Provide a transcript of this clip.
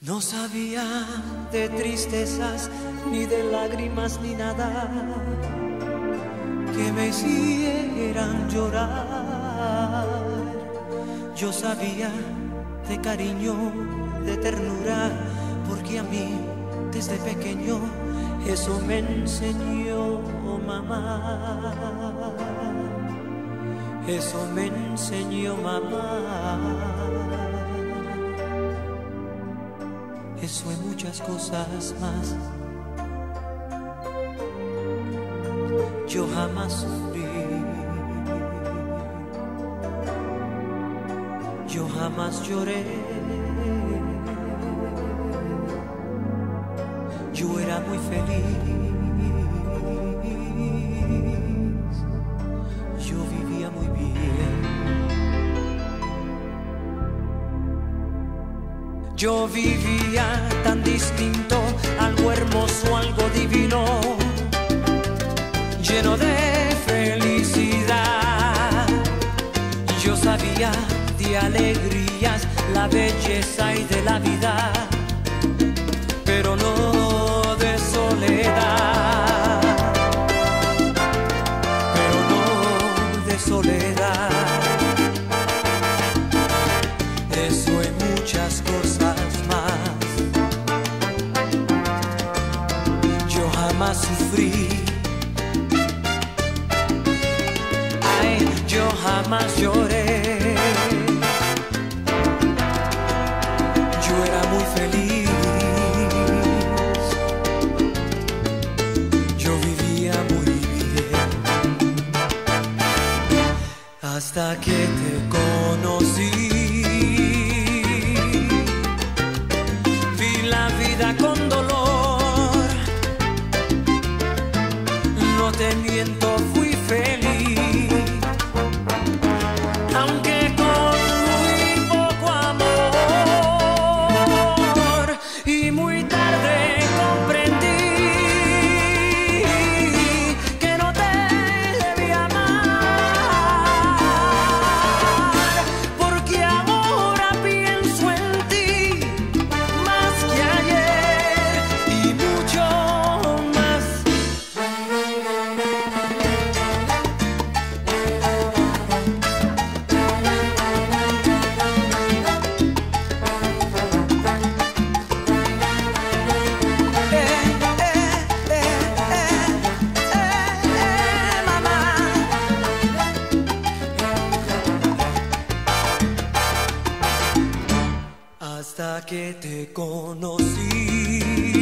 No sabía de tristezas, ni de lágrimas, ni nada que me hicieran llorar. Yo sabía de cariño, de ternura, porque a mí desde pequeño eso me enseñó mamá. Eso me enseñó mamá. Eso y muchas cosas más. Yo jamás sufrí. Yo jamás lloré. Yo era muy feliz. Yo vivía tan distinto, algo hermoso, algo divino, lleno de felicidad. Yo sabía de alegrías, la belleza y de la vida, pero no de soledad. Pero no de soledad. Jamás sufrí. Ay, yo jamás lloré. Yo era muy feliz. Yo vivía muy bien. Hasta que te conocí. Vi la vida con te que te conocí.